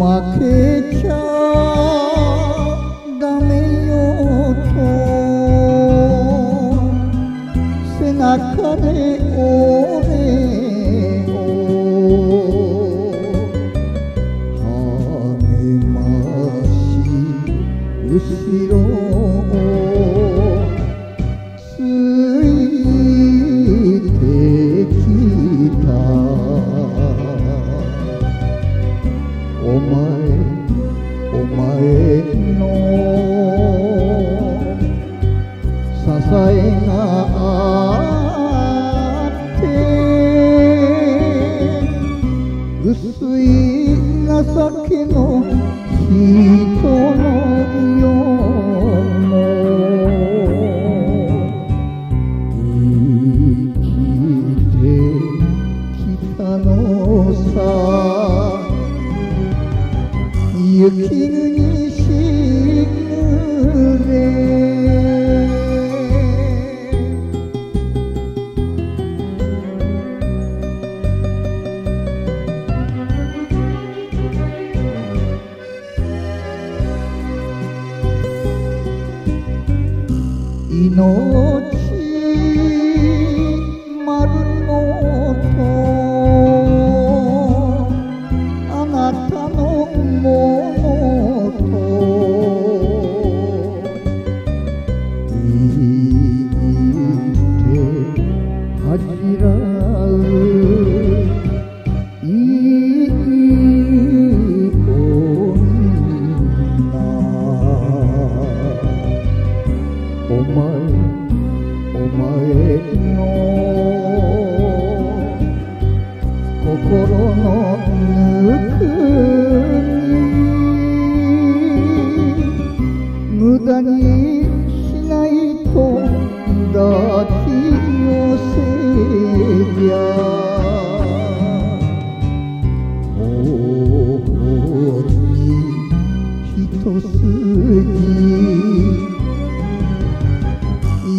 負けちゃダメよと背中で俺を励まし後ろ薄い情けの人の世も生きてきたのさ。雪に命丸のとあなたのものと。無駄にしないと抱き寄せりゃ頬に一筋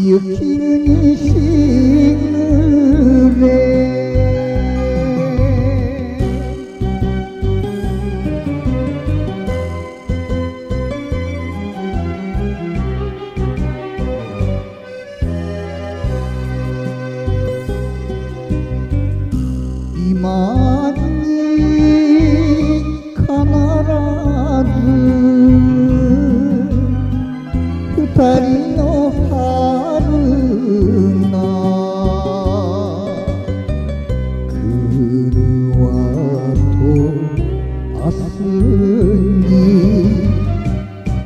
雪にし二人の春が来るわと明日に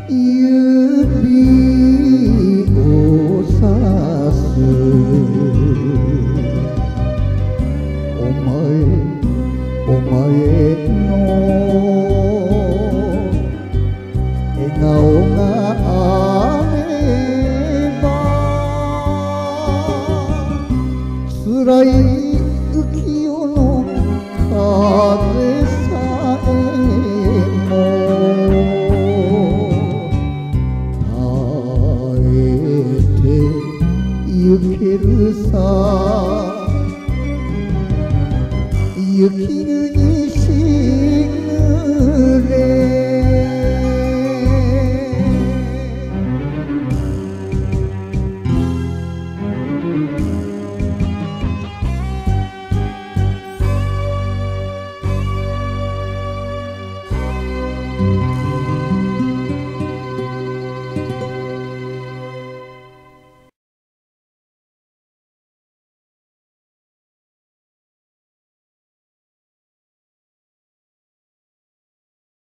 指をさす。お前お前の辛い浮世の風さえも耐えてゆけるさ。雪にしぐれ